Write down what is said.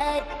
Hey.